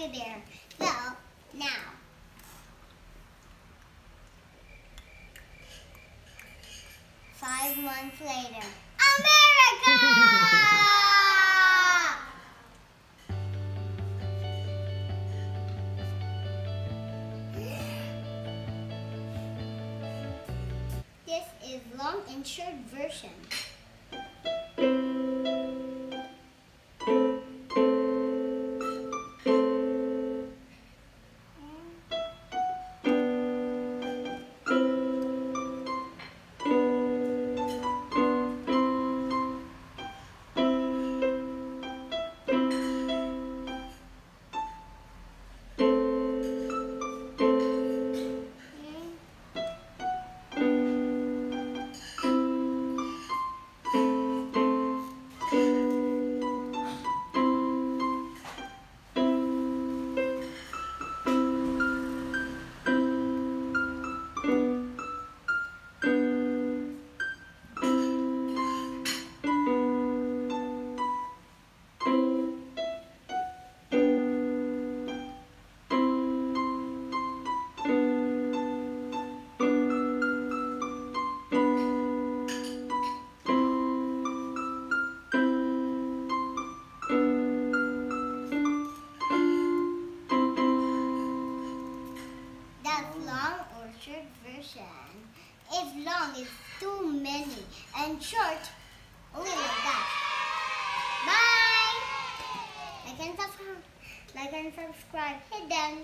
later. So, now. Five months later. America! this is long and short version. Short version. If long is too many and short, only like that. Bye! Like and subscribe. Like and subscribe. Hit done.